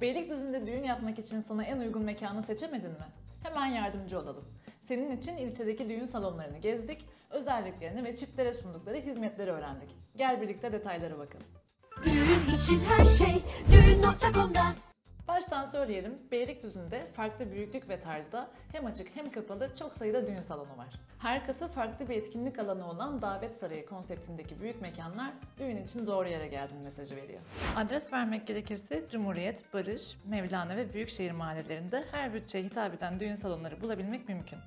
Beylikdüzü'nde düğün yapmak için sana en uygun mekanı seçemedin mi? Hemen yardımcı olalım. Senin için ilçedeki düğün salonlarını gezdik, özelliklerini ve çiftlere sundukları hizmetleri öğrendik. Gel birlikte detaylara bakalım. Düğün için her şey düğün.com'dan Baştan söyleyelim, Beylikdüzü'nde farklı büyüklük ve tarzda hem açık hem kapalı çok sayıda düğün salonu var. Her katı farklı bir etkinlik alanı olan davet sarayı konseptindeki büyük mekanlar düğün için doğru yere geldin mesajı veriyor. Adres vermek gerekirse Cumhuriyet, Barış, Mevlana ve Büyükşehir mahallelerinde her bütçeye hitap eden düğün salonları bulabilmek mümkün.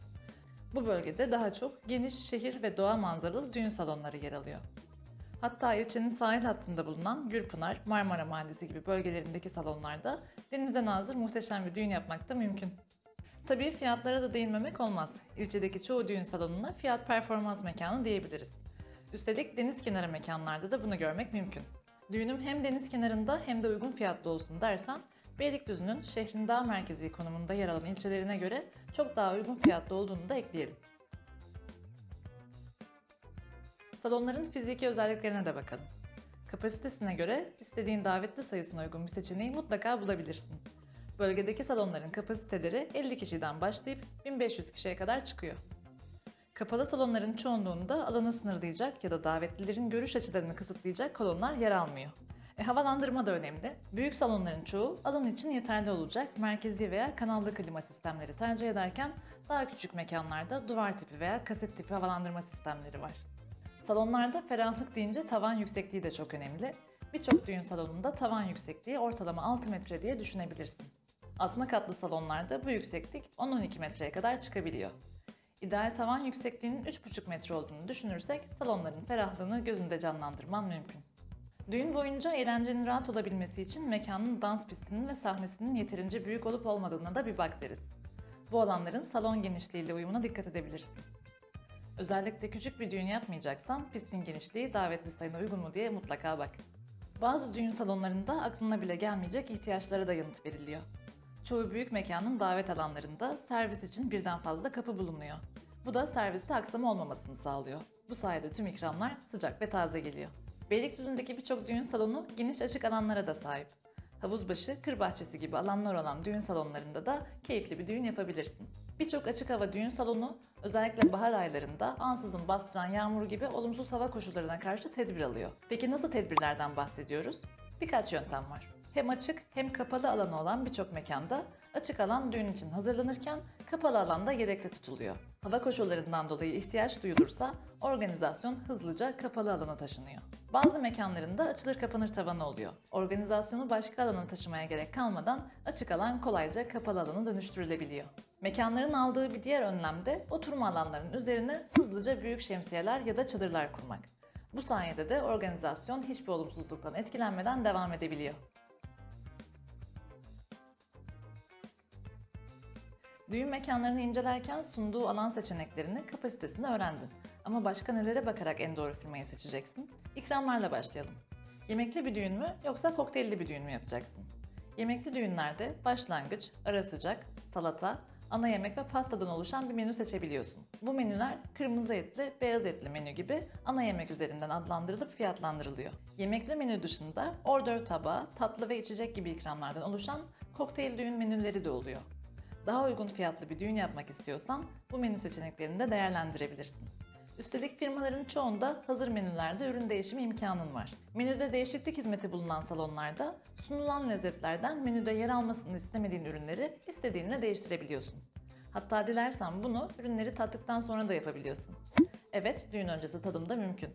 Bu bölgede daha çok geniş şehir ve doğa manzaralı düğün salonları yer alıyor. Hatta ilçenin sahil hattında bulunan Gürpınar, Marmara Mahallesi gibi bölgelerindeki salonlarda denize nazır muhteşem bir düğün yapmak da mümkün. Tabii fiyatlara da değinmemek olmaz. İlçedeki çoğu düğün salonuna fiyat performans mekanı diyebiliriz. Üstelik deniz kenarı mekanlarda da bunu görmek mümkün. Düğünüm hem deniz kenarında hem de uygun fiyatlı olsun dersen, Beylikdüzü'nün şehrin daha merkezi konumunda yer alan ilçelerine göre çok daha uygun fiyatlı olduğunu da ekleyelim. Salonların fiziki özelliklerine de bakalım. Kapasitesine göre istediğin davetli sayısına uygun bir seçeneği mutlaka bulabilirsin. Bölgedeki salonların kapasiteleri 50 kişiden başlayıp 1500 kişiye kadar çıkıyor. Kapalı salonların çoğunluğunda alanı sınırlayacak ya da davetlilerin görüş açılarını kısıtlayacak kolonlar yer almıyor. E, havalandırma da önemli. Büyük salonların çoğu alan için yeterli olacak merkezi veya kanallı klima sistemleri tercih ederken daha küçük mekanlarda duvar tipi veya kaset tipi havalandırma sistemleri var. Salonlarda ferahlık deyince tavan yüksekliği de çok önemli. Birçok düğün salonunda tavan yüksekliği ortalama 6 metre diye düşünebilirsin. Asma katlı salonlarda bu yükseklik 10-12 metreye kadar çıkabiliyor. İdeal tavan yüksekliğinin 3,5 metre olduğunu düşünürsek salonların ferahlığını gözünde canlandırman mümkün. Düğün boyunca eğlencenin rahat olabilmesi için mekanın dans pistinin ve sahnesinin yeterince büyük olup olmadığına da bir bak deriz. Bu alanların salon genişliğiyle uyumuna dikkat edebilirsin. Özellikle küçük bir düğün yapmayacaksan pistin genişliği davetli sayına uygun mu diye mutlaka bak. Bazı düğün salonlarında aklına bile gelmeyecek ihtiyaçlara da yanıt veriliyor. Çoğu büyük mekanın davet alanlarında servis için birden fazla kapı bulunuyor. Bu da serviste aksama olmamasını sağlıyor. Bu sayede tüm ikramlar sıcak ve taze geliyor. Beylikdüzü'ndeki birçok düğün salonu geniş açık alanlara da sahip. Havuzbaşı, kır bahçesi gibi alanlar olan düğün salonlarında da keyifli bir düğün yapabilirsin. Birçok açık hava düğün salonu özellikle bahar aylarında ansızın bastıran yağmur gibi olumsuz hava koşullarına karşı tedbir alıyor. Peki nasıl tedbirlerden bahsediyoruz? Birkaç yöntem var. Hem açık hem kapalı alanı olan birçok mekanda açık alan düğün için hazırlanırken kapalı alanda yedekte tutuluyor. Hava koşullarından dolayı ihtiyaç duyulursa organizasyon hızlıca kapalı alana taşınıyor. Bazı mekanlarında açılır kapanır tavanı oluyor. Organizasyonu başka alana taşımaya gerek kalmadan açık alan kolayca kapalı alana dönüştürülebiliyor. Mekanların aldığı bir diğer önlem de oturma alanlarının üzerine hızlıca büyük şemsiyeler ya da çadırlar kurmak. Bu sayede de organizasyon hiçbir olumsuzluktan etkilenmeden devam edebiliyor. Düğün mekanlarını incelerken sunduğu alan seçeneklerini, kapasitesini öğrendin. Ama başka nelere bakarak en doğru firmayı seçeceksin? İkramlarla başlayalım. Yemekli bir düğün mü yoksa kokteylli bir düğün mü yapacaksın? Yemekli düğünlerde başlangıç, ara sıcak, salata, ana yemek ve pastadan oluşan bir menü seçebiliyorsun. Bu menüler kırmızı etli, beyaz etli menü gibi ana yemek üzerinden adlandırılıp fiyatlandırılıyor. Yemekli menü dışında ordör tabağı, tatlı ve içecek gibi ikramlardan oluşan kokteyl düğün menüleri de oluyor. Daha uygun fiyatlı bir düğün yapmak istiyorsan bu menü seçeneklerini de değerlendirebilirsin. Üstelik firmaların çoğunda hazır menülerde ürün değişimi imkanın var. Menüde değişiklik hizmeti bulunan salonlarda sunulan lezzetlerden menüde yer almasını istemediğin ürünleri istediğinle değiştirebiliyorsun. Hatta dilersen bunu ürünleri tattıktan sonra da yapabiliyorsun. Evet, düğün öncesi tadım da mümkün.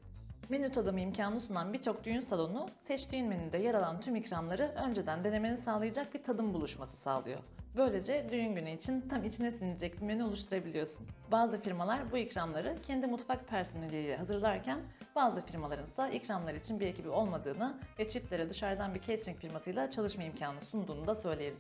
Menü tadımı imkanı sunan birçok düğün salonu, seçtiğin menüde yer alan tüm ikramları önceden denemeni sağlayacak bir tadım buluşması sağlıyor. Böylece düğün günü için tam içine sinecek bir menü oluşturabiliyorsun. Bazı firmalar bu ikramları kendi mutfak personeliyle hazırlarken bazı firmaların ise ikramlar için bir ekibi olmadığını ve çiftlere dışarıdan bir catering firmasıyla çalışma imkanı sunduğunu da söyleyelim.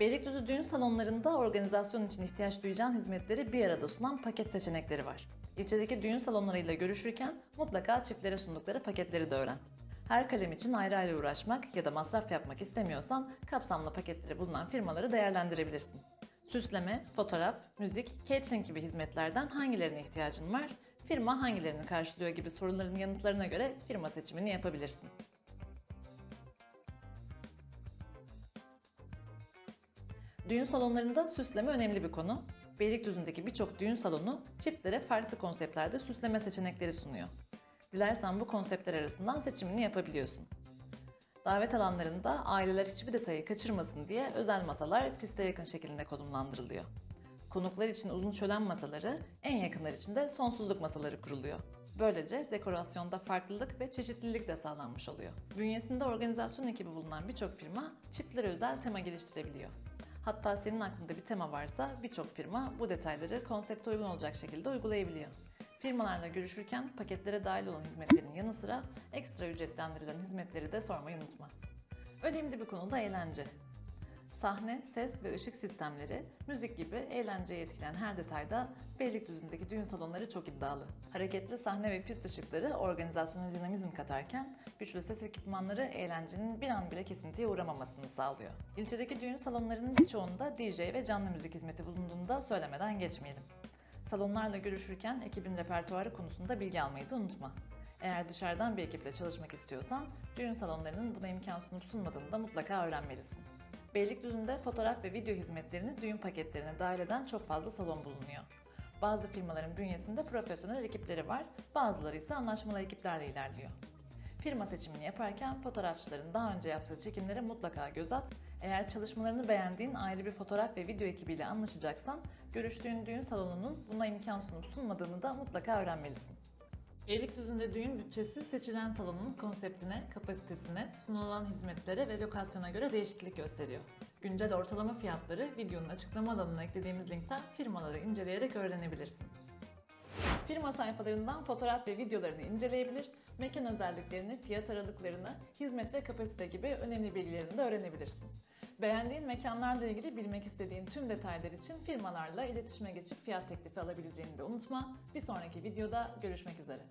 Beylikdüzü düğün salonlarında organizasyon için ihtiyaç duyacağın hizmetleri bir arada sunan paket seçenekleri var. İlçedeki düğün salonlarıyla görüşürken mutlaka çiftlere sundukları paketleri de öğren. Her kalem için ayrı ayrı uğraşmak ya da masraf yapmak istemiyorsan kapsamlı paketleri bulunan firmaları değerlendirebilirsin. Süsleme, fotoğraf, müzik, catering gibi hizmetlerden hangilerine ihtiyacın var, firma hangilerini karşılıyor gibi soruların yanıtlarına göre firma seçimini yapabilirsin. Düğün salonlarında süsleme önemli bir konu. Beylikdüzü'ndeki birçok düğün salonu çiftlere farklı konseptlerde süsleme seçenekleri sunuyor. Dilersen bu konseptler arasından seçimini yapabiliyorsun. Davet alanlarında aileler hiçbir detayı kaçırmasın diye özel masalar piste yakın şekilde konumlandırılıyor. Konuklar için uzun şölen masaları, en yakınlar için de sonsuzluk masaları kuruluyor. Böylece dekorasyonda farklılık ve çeşitlilik de sağlanmış oluyor. Bünyesinde organizasyon ekibi bulunan birçok firma çiftlere özel tema geliştirebiliyor. Hatta senin aklında bir tema varsa birçok firma bu detayları konsepte uygun olacak şekilde uygulayabiliyor. Firmalarla görüşürken paketlere dahil olan hizmetlerin yanı sıra ekstra ücretlendirilen hizmetleri de sormayı unutma. Önemli bir konu da eğlence. Sahne, ses ve ışık sistemleri, müzik gibi eğlenceyi etkileyen her detayda Beylikdüzü'ndeki düğün salonları çok iddialı. Hareketli sahne ve pist ışıkları organizasyona dinamizm katarken güçlü ses ekipmanları eğlencenin bir an bile kesintiye uğramamasını sağlıyor. İlçedeki düğün salonlarının birçoğunda DJ ve canlı müzik hizmeti bulunduğunu da söylemeden geçmeyelim. Salonlarla görüşürken ekibin repertuarı konusunda bilgi almayı da unutma. Eğer dışarıdan bir ekiple çalışmak istiyorsan, düğün salonlarının buna imkan sunup sunmadığını da mutlaka öğrenmelisin. Beylikdüzü'nde fotoğraf ve video hizmetlerini düğün paketlerine dahil eden çok fazla salon bulunuyor. Bazı firmaların bünyesinde profesyonel ekipleri var, bazıları ise anlaşmalı ekiplerle ilerliyor. Firma seçimini yaparken fotoğrafçıların daha önce yaptığı çekimlere mutlaka göz at. Eğer çalışmalarını beğendiğin ayrı bir fotoğraf ve video ekibiyle anlaşacaksan, görüştüğün düğün salonunun buna imkan sunup sunmadığını da mutlaka öğrenmelisin. Beylikdüzü'nde düğün bütçesi seçilen salonun konseptine, kapasitesine, sunulan hizmetlere ve lokasyona göre değişiklik gösteriyor. Güncel ortalama fiyatları videonun açıklama alanına eklediğimiz linkten firmaları inceleyerek öğrenebilirsin. Firma sayfalarından fotoğraf ve videolarını inceleyebilir, mekan özelliklerini, fiyat aralıklarını, hizmet ve kapasite gibi önemli bilgilerini de öğrenebilirsin. Beğendiğin mekanlarla ilgili bilmek istediğin tüm detaylar için firmalarla iletişime geçip fiyat teklifi alabileceğini de unutma. Bir sonraki videoda görüşmek üzere.